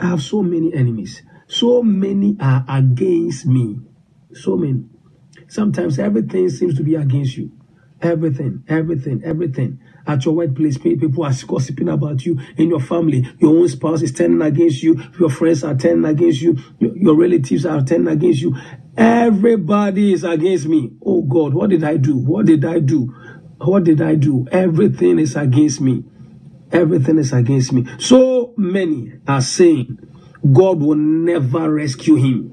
I have so many enemies. So many are against me. So many. Sometimes everything seems to be against you. Everything, everything, everything. At your workplace, people are gossiping about you. In your family, your own spouse is turning against you. Your friends are turning against you. Your, your relatives are turning against you. Everybody is against me. Oh God, what did I do? What did I do? What did I do? Everything is against me. Everything is against me. So many are saying God will never rescue him.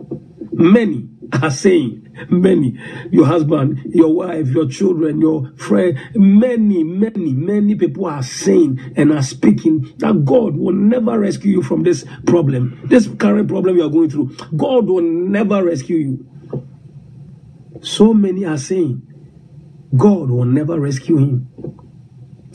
Many are saying many your husband your wife your children your friend many many many people are saying and are speaking that god will never rescue you from this problem this current problem you are going through god will never rescue you so many are saying god will never rescue him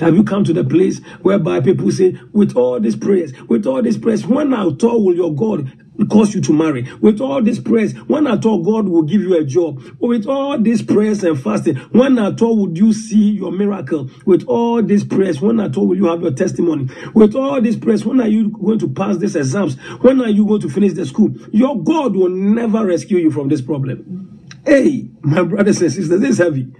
have you come to the place whereby people say, with all these prayers, with all these prayers, when at all will your God cause you to marry? With all these prayers, when at all God will give you a job? With all these prayers and fasting, when at all would you see your miracle? With all these prayers, when at all will you have your testimony? With all these prayers, when are you going to pass these exams? When are you going to finish the school? Your God will never rescue you from this problem. Hey, my brothers and sisters, this is heavy.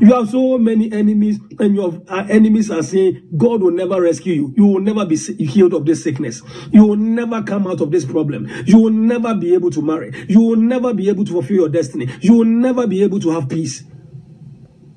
You have so many enemies, and your uh, enemies are saying, God will never rescue you. You will never be healed of this sickness. You will never come out of this problem. You will never be able to marry. You will never be able to fulfill your destiny. You will never be able to have peace.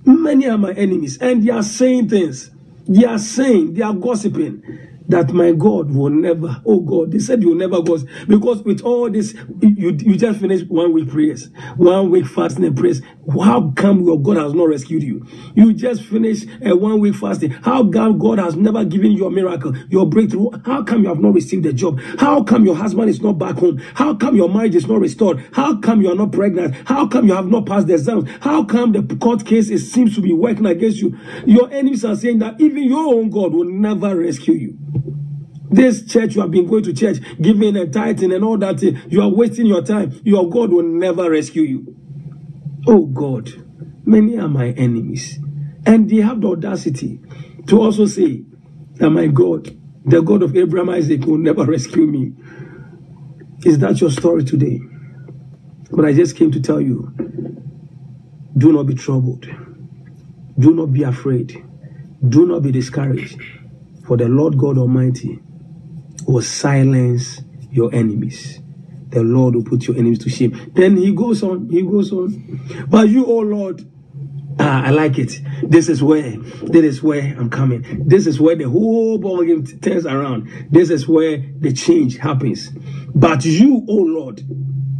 Many are my enemies, and they are saying things. They are saying, they are gossiping that my God will never, oh God, they said you'll never go. Because with all this, you, you just finished one week prayers, one week fasting and prayers. How come your God has not rescued you? You just finished a one week fasting. How come God has never given you a miracle, your breakthrough? How come you have not received a job? How come your husband is not back home? How come your marriage is not restored? How come you are not pregnant? How come you have not passed the exams? How come the court case seems to be working against you? Your enemies are saying that even your own God will never rescue you. This church, you have been going to church, giving and tithing and all that, you are wasting your time. Your God will never rescue you. Oh God, many are my enemies. And they have the audacity to also say that my God, the God of Abraham, Isaac, will never rescue me. Is that your story today? But I just came to tell you do not be troubled, do not be afraid, do not be discouraged, for the Lord God Almighty will silence your enemies. The Lord will put your enemies to shame. Then he goes on, he goes on. But you, oh Lord, ah, I like it. This is where, this is where I'm coming. This is where the whole ball game turns around. This is where the change happens. But you, oh Lord,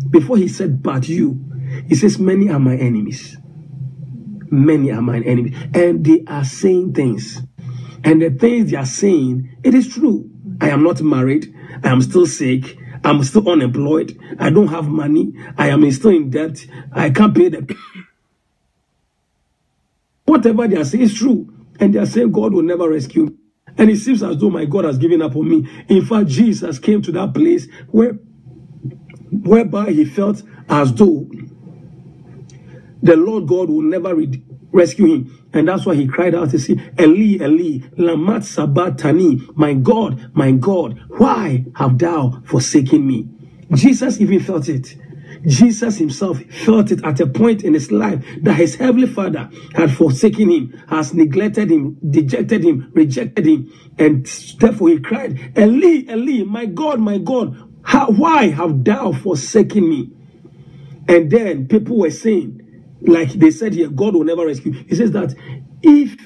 before he said, but you, he says, many are my enemies. Many are my enemies. And they are saying things. And the things they are saying, it is true. I am not married. I am still sick. I'm still unemployed. I don't have money. I am still in debt. I can't pay the. Whatever they are saying is true. And they are saying God will never rescue me. And it seems as though my God has given up on me. In fact, Jesus came to that place where whereby he felt as though the Lord God will never rescue him. And that's why he cried out to see, Eli, Eli, Lama Sabachthani, my God, my God, why have thou forsaken me? Jesus even felt it. Jesus himself felt it at a point in his life that his heavenly father had forsaken him, has neglected him, dejected him, rejected him. And therefore he cried, Eli, Eli, my God, my God, how, why have thou forsaken me? And then people were saying, like they said here, God will never rescue. He says that if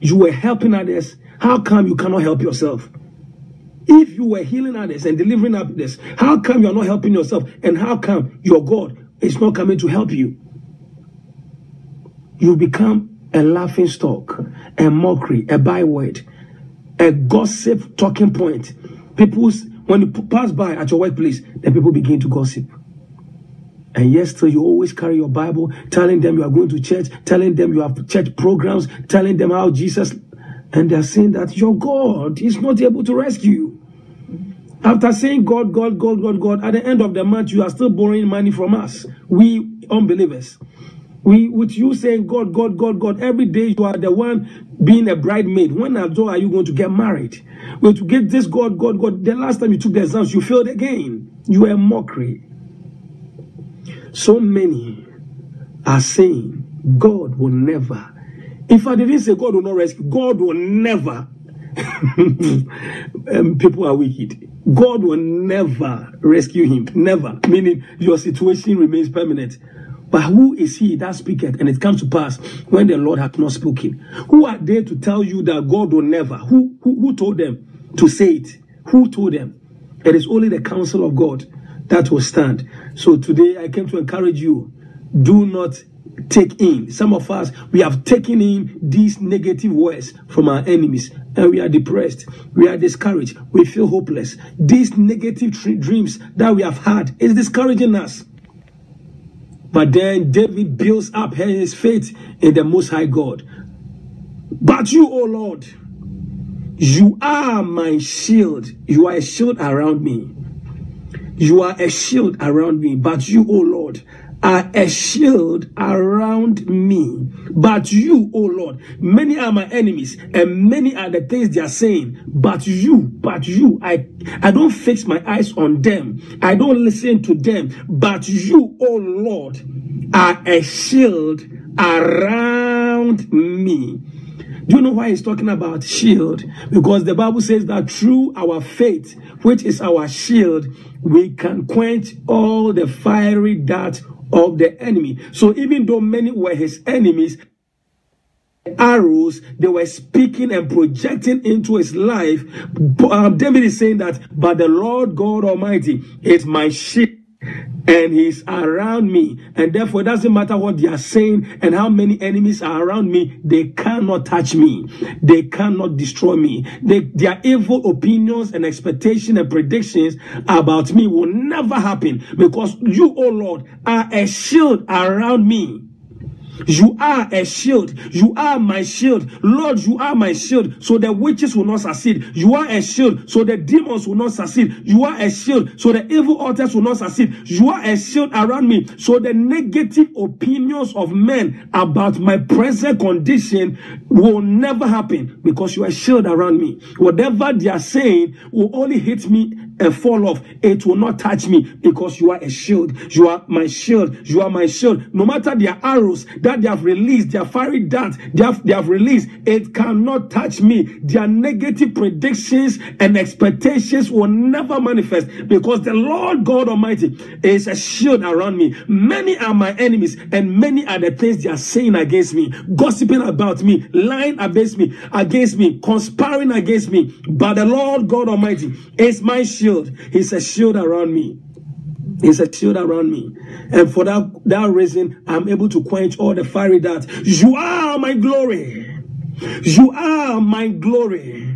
you were helping others, how come you cannot help yourself? If you were healing others and delivering others, how come you are not helping yourself? And how come your God is not coming to help you? You become a laughing stock, a mockery, a byword, a gossip talking point. People, when you pass by at your workplace, then people begin to gossip. And yes, you always carry your Bible, telling them you are going to church, telling them you have church programs, telling them how Jesus, and they're saying that your God is not able to rescue you. After saying God, God, God, God, God, at the end of the month, you are still borrowing money from us, we unbelievers. We with you saying God, God, God, God, every day you are the one being a bridesmaid. When at all are you going to get married? Well, to get this God, God, God. The last time you took the exams, you failed again. You were a mockery. So many are saying God will never. If I didn't say God will not rescue, God will never. um, people are wicked. God will never rescue him. Never. Meaning your situation remains permanent. But who is he that speaketh? And it comes to pass when the Lord hath not spoken. Who are they to tell you that God will never? Who, who, who told them to say it? Who told them? It is only the counsel of God that will stand. So today I came to encourage you. Do not take in. Some of us, we have taken in these negative words from our enemies and we are depressed. We are discouraged. We feel hopeless. These negative dreams that we have had is discouraging us. But then David builds up his faith in the Most High God. But you, O Lord, you are my shield. You are a shield around me. You are a shield around me. But you, O Lord, are a shield around me. But you, O Lord, many are my enemies, and many are the things they are saying. But you, but you, I, I don't fix my eyes on them. I don't listen to them. But you, O Lord, are a shield around me. Do you know why he's talking about shield? Because the Bible says that through our faith, which is our shield, we can quench all the fiery darts of the enemy. So even though many were his enemies, arrows they were speaking and projecting into his life. Um, David is saying that, but the Lord God Almighty is my shield and he's around me. And therefore it doesn't matter what they are saying and how many enemies are around me they cannot touch me. They cannot destroy me. They, their evil opinions and expectations and predictions about me will never happen because you oh lord are a shield around me you are a shield. You are my shield. Lord, you are my shield. So the witches will not succeed. You are a shield. So the demons will not succeed. You are a shield. So the evil altars will not succeed. You are a shield around me. So the negative opinions of men about my present condition will never happen because you are a shield around me. Whatever they are saying will only hit me and fall off. It will not touch me because you are a shield. You are my shield. You are my shield. No matter their arrows, that they have released, their fiery darts they have, they have released, it cannot touch me. Their negative predictions and expectations will never manifest because the Lord God Almighty is a shield around me. Many are my enemies, and many are the things they are saying against me, gossiping about me, lying against me, against me, conspiring against me. But the Lord God Almighty is my shield. He's a shield around me. He's a shield around me. And for that, that reason, I'm able to quench all the fiery darts. You are my glory. You are my glory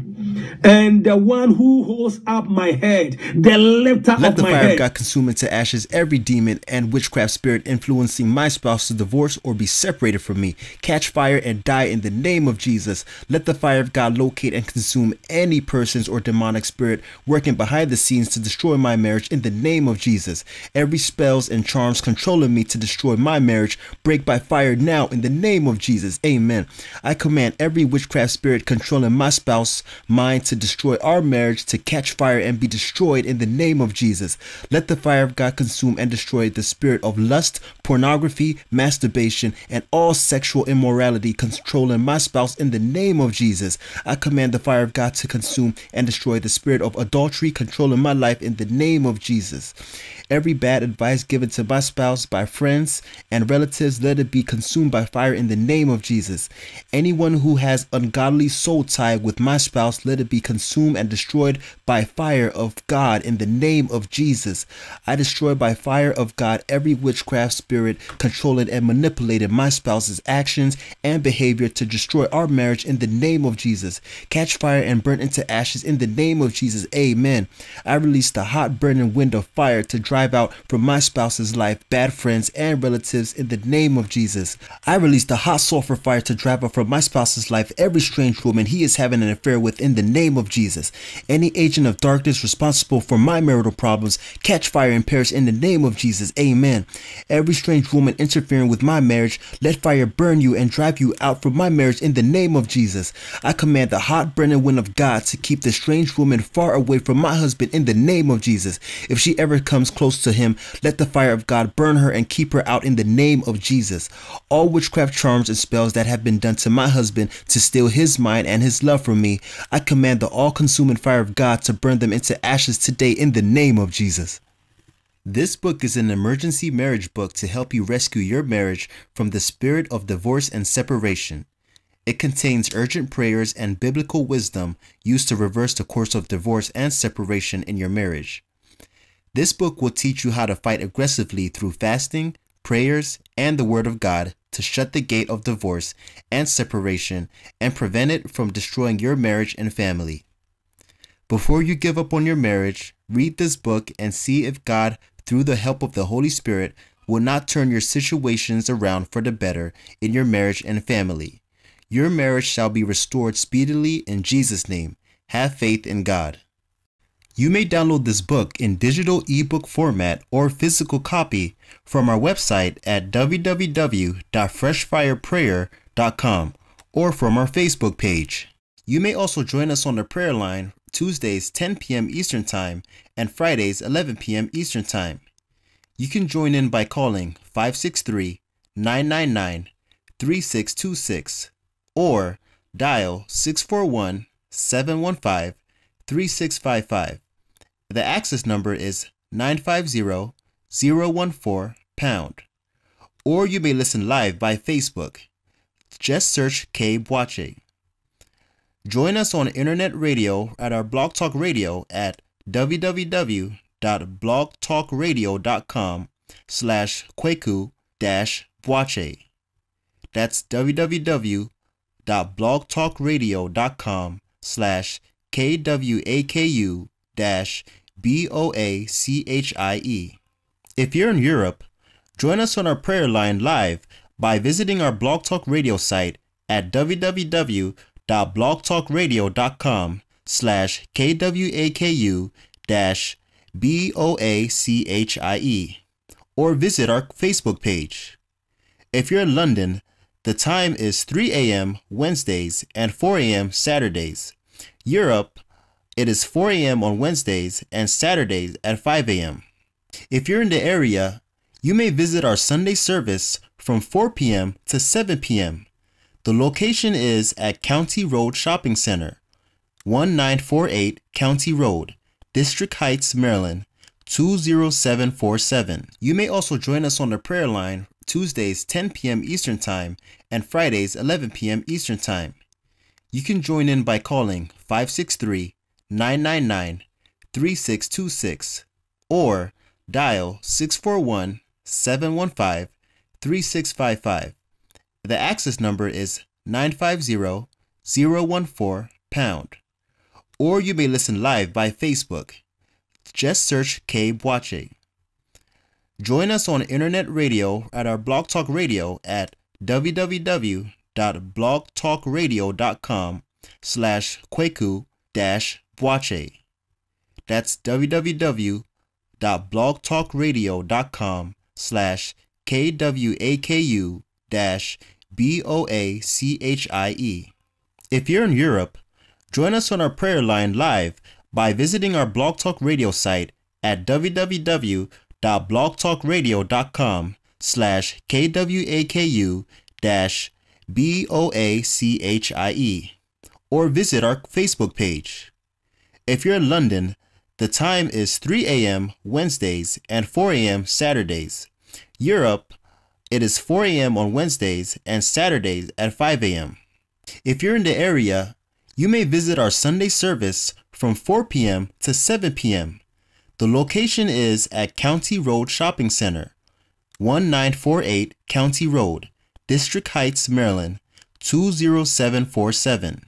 and the one who holds up my head, the lifter Let of the my fire head. of God consume into ashes every demon and witchcraft spirit influencing my spouse to divorce or be separated from me. Catch fire and die in the name of Jesus. Let the fire of God locate and consume any persons or demonic spirit working behind the scenes to destroy my marriage in the name of Jesus. Every spells and charms controlling me to destroy my marriage break by fire now in the name of Jesus. Amen. I command every witchcraft spirit controlling my spouse to destroy our marriage to catch fire and be destroyed in the name of Jesus. Let the fire of God consume and destroy the spirit of lust, pornography, masturbation, and all sexual immorality controlling my spouse in the name of Jesus. I command the fire of God to consume and destroy the spirit of adultery controlling my life in the name of Jesus. Every bad advice given to my spouse by friends and relatives, let it be consumed by fire in the name of Jesus. Anyone who has ungodly soul tie with my spouse, let it be consumed and destroyed by fire of God in the name of Jesus. I destroy by fire of God every witchcraft spirit controlling and manipulating my spouse's actions and behavior to destroy our marriage in the name of Jesus. Catch fire and burn into ashes in the name of Jesus. Amen. I release the hot burning wind of fire to drive out from my spouse's life bad friends and relatives in the name of Jesus. I release the hot sulfur fire to drive out from my spouse's life every strange woman he is having an affair with in the name of Jesus. Any agent of darkness responsible for my marital problems, catch fire and perish in the name of Jesus. Amen. Every strange woman interfering with my marriage, let fire burn you and drive you out from my marriage in the name of Jesus. I command the hot burning wind of God to keep the strange woman far away from my husband in the name of Jesus. If she ever comes close to him, let the fire of God burn her and keep her out in the name of Jesus. All witchcraft charms and spells that have been done to my husband to steal his mind and his love from me, I command the all consuming fire of God to burn them into ashes today in the name of Jesus. This book is an emergency marriage book to help you rescue your marriage from the spirit of divorce and separation. It contains urgent prayers and biblical wisdom used to reverse the course of divorce and separation in your marriage. This book will teach you how to fight aggressively through fasting, prayers, and the Word of God to shut the gate of divorce and separation and prevent it from destroying your marriage and family. Before you give up on your marriage, read this book and see if God, through the help of the Holy Spirit, will not turn your situations around for the better in your marriage and family. Your marriage shall be restored speedily in Jesus' name. Have faith in God. You may download this book in digital ebook format or physical copy from our website at www.freshfireprayer.com or from our Facebook page. You may also join us on the prayer line Tuesdays 10 p.m. Eastern Time and Fridays 11 p.m. Eastern Time. You can join in by calling 563 999 3626 or dial 641 715 3655. The access number is 950 014 pound. Or you may listen live by Facebook. Just search Kay Boachie. Join us on internet radio at our Blog Talk Radio at www.blogtalkradio.com slash Kwaku dash. That's www.blogtalkradio.com slash K-W-A-K-U B-O-A-C-H-I-E. If you're in Europe, join us on our prayer line live by visiting our Blog Talk Radio site at www.blogtalkradio.com slash K-W-A-K-U dash B-O-A-C-H-I-E or visit our Facebook page. If you're in London, the time is 3 a.m. Wednesdays and 4 a.m. Saturdays. Europe, it is 4 a.m. on Wednesdays and Saturdays at 5 a.m. If you're in the area, you may visit our Sunday service from 4 p.m. to 7 p.m. The location is at County Road Shopping Center, 1948 County Road, District Heights, Maryland, 20747. You may also join us on the prayer line Tuesdays 10 p.m. Eastern Time and Fridays 11 p.m. Eastern Time. You can join in by calling 563 999 3626 or dial 641 715 3655. The access number is 950 014 pound. Or you may listen live by Facebook. Just search Kay Boachie. Join us on internet radio at our Blog Talk Radio at www.blogtalkradio.com slash Kwaku dash Boachie. That's www.blogtalkradio.com slash K-W-A-K-U dash B-O-A-C-H-I-E. If you're in Europe, join us on our prayer line live by visiting our Blog Talk Radio site at www.blogtalkradio.com slash K-W-A-K-U dash B-O-A-C-H-I-E or visit our Facebook page. If you're in London, the time is 3 a.m. Wednesdays and 4 a.m. Saturdays. Europe, it is 4 a.m. on Wednesdays and Saturdays at 5 a.m. If you're in the area, you may visit our Sunday service from 4 p.m. to 7 p.m. The location is at County Road Shopping Center, 1948 County Road, District Heights, Maryland, 20747.